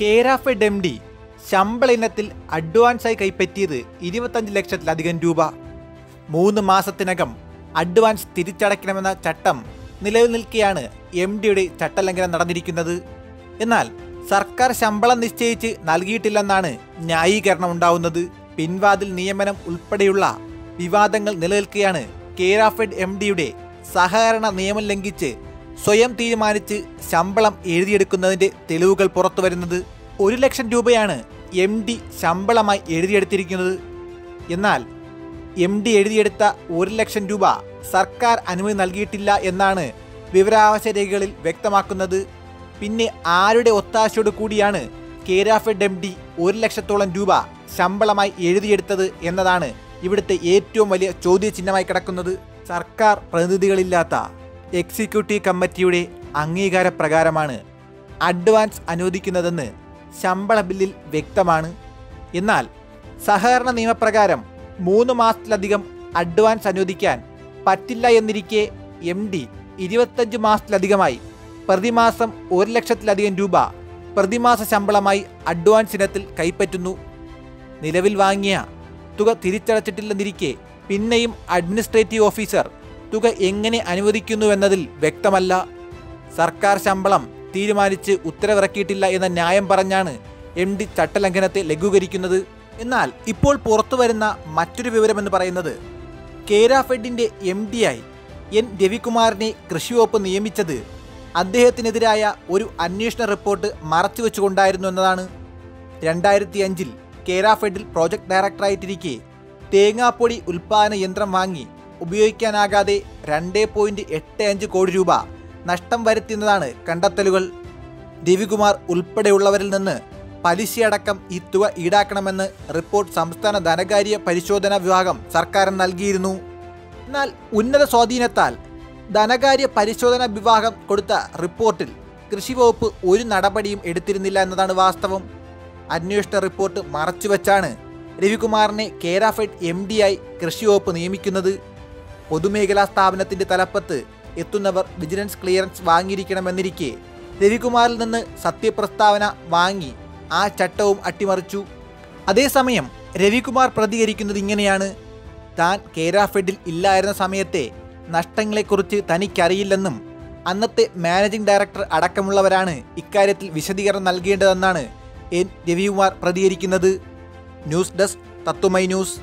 Kerafed M D ശമ്പള ഇനത്തിൽ അഡ്വാൻസായി കൈപ്പറ്റിയത് ഇരുപത്തഞ്ച് ലക്ഷത്തിലധികം രൂപ. മൂന്ന് മാസത്തിനകം അഡ്വാൻസ് തിരിച്ചടയ്ക്കണമെന്ന ചട്ടം നിലവിൽ നിൽക്കെയാണ് എം ഡിയുടെ ചട്ടലംഘനം നടന്നിരിക്കുന്നത്. എന്നാൽ സർക്കാർ ശമ്പളം നിശ്ചയിച്ച് നൽകിയിട്ടില്ലെന്നാണ് ന്യായീകരണം ഉണ്ടാവുന്നത്. പിൻവാതിൽ നിയമനം ഉൾപ്പെടെയുള്ള വിവാദങ്ങൾ നിലനിൽക്കുകയാണ് കേരാഫെഡ് എം ഡിയുടെ സഹകരണ നിയമം ലംഘിച്ച് സ്വയം തീരുമാനിച്ച് ശമ്പളം എഴുതിയെടുക്കുന്നതിന്റെ തെളിവുകൾ പുറത്തു വരുന്നത് ഒരു ലക്ഷം രൂപയാണ് എം ഡി ശമ്പളമായി എഴുതിയെടുത്തിരിക്കുന്നത്. എന്നാൽ എം ഡി എഴുതിയെടുത്ത ഒരു ലക്ഷം രൂപ സർക്കാർ അനുമതി നൽകിയിട്ടില്ല എന്നാണ് വിവരാവകാശ രേഖകളിൽ വ്യക്തമാക്കുന്നത്. പിന്നെ ആരുടെ ഒത്താശയോട് കൂടിയാണ് കേരാഫെഡ് എം ഡി ഒരു ലക്ഷത്തോളം രൂപ ശമ്പളമായി എഴുതിയെടുത്തത് എന്നതാണ് ഇവിടുത്തെ ഏറ്റവും വലിയ ചോദ്യചിഹ്നമായി കിടക്കുന്നത്. സർക്കാർ പ്രതിനിധികളില്ലാത്ത എക്സിക്യൂട്ടീവ് കമ്മിറ്റിയുടെ അംഗീകാരപ്രകാരമാണ് അഡ്വാൻസ് അനുവദിക്കുന്നതെന്ന് ശമ്പള ബില്ലിൽ വ്യക്തമാണ്. എന്നാൽ സഹകരണ നിയമപ്രകാരം മൂന്ന് മാസത്തിലധികം അഡ്വാൻസ് അനുവദിക്കാൻ പറ്റില്ല എന്നിരിക്കെ എം ഡി ഇരുപത്തഞ്ച് മാസത്തിലധികമായി പ്രതിമാസം ഒരു ലക്ഷത്തിലധികം രൂപ പ്രതിമാസ ശമ്പളമായി അഡ്വാൻസ് ഇനത്തിൽ കൈപ്പറ്റുന്നു. നിലവിൽ വാങ്ങിയ തുക തിരിച്ചടച്ചിട്ടില്ലെന്നിരിക്കെ പിന്നെയും അഡ്മിനിസ്ട്രേറ്റീവ് ഓഫീസർ തുക എങ്ങനെ അനുവദിക്കുന്നുവെന്നതിൽ വ്യക്തമല്ല. സർക്കാർ ശമ്പളം തീരുമാനിച്ച് ഉത്തരവിറക്കിയിട്ടില്ല എന്ന ന്യായം പറഞ്ഞാണ് എം ഡി ചട്ടലംഘനത്തെ ലഘൂകരിക്കുന്നത്. എന്നാൽ ഇപ്പോൾ പുറത്തു വരുന്ന മറ്റൊരു വിവരമെന്ന് പറയുന്നത് കേരാഫെഡിന്റെ എം ഡിയായി എൻ രവികുമാറിനെ കൃഷിവകുപ്പ് നിയമിച്ചത് അദ്ദേഹത്തിനെതിരായ ഒരു അന്വേഷണ റിപ്പോർട്ട് മറച്ചുവെച്ചുകൊണ്ടായിരുന്നു എന്നതാണ്. രണ്ടായിരത്തി അഞ്ചിൽ കേരാഫെഡിൽ പ്രോജക്ട് ഡയറക്ടറായിട്ടിരിക്കെ തേങ്ങാപ്പൊടി ഉൽപ്പാദന യന്ത്രം വാങ്ങി ഉപയോഗിക്കാനാകാതെ രണ്ട് പോയിന്റ് എട്ട് അഞ്ച് കോടി രൂപ നഷ്ടം വരുത്തുന്നതാണ് കണ്ടെത്തലുകൾ. രവികുമാർ ഉൾപ്പെടെയുള്ളവരിൽ നിന്ന് പലിശയടക്കം ഈ തുക ഈടാക്കണമെന്ന് റിപ്പോർട്ട് സംസ്ഥാന ധനകാര്യ പരിശോധനാ വിഭാഗം സർക്കാരിന് നൽകിയിരുന്നു. എന്നാൽ ഉന്നത സ്വാധീനത്താൽ ധനകാര്യ പരിശോധനാ വിഭാഗം കൊടുത്ത റിപ്പോർട്ടിൽ കൃഷി വകുപ്പ് ഒരു നടപടിയും എടുത്തിരുന്നില്ല എന്നതാണ് വാസ്തവം. അന്വേഷണ റിപ്പോർട്ട് മറച്ചുവെച്ചാണ് രവികുമാറിനെ കേരാഫെഡ് എം ഡിയായി കൃഷി വകുപ്പ് നിയമിക്കുന്നത്. പൊതുമേഖലാ സ്ഥാപനത്തിന്റെ തലപ്പത്ത് എത്തുന്നവർ വിജിലൻസ് ക്ലിയറൻസ് വാങ്ങിയിരിക്കണമെന്നിരിക്കെ. രവികുമാറിൽ നിന്ന് സത്യപ്രസ്താവന വാങ്ങി ആ ചട്ടവും അട്ടിമറിച്ചു. അതേസമയം രവികുമാർ പ്രതികരിക്കുന്നത് ഇങ്ങനെയാണ്. താൻ കേരാഫെഡിൽ ഇല്ലായിരുന്ന സമയത്തെ നഷ്ടങ്ങളെക്കുറിച്ച് തനിക്കറിയില്ലെന്നും അന്നത്തെ മാനേജിംഗ് ഡയറക്ടർ അടക്കമുള്ളവരാണ് ഇക്കാര്യത്തിൽ വിശദീകരണം നൽകേണ്ടതെന്നാണ് എൻ രവികുമാർ പ്രതികരിക്കുന്നത്. News desk Tatwamayi news.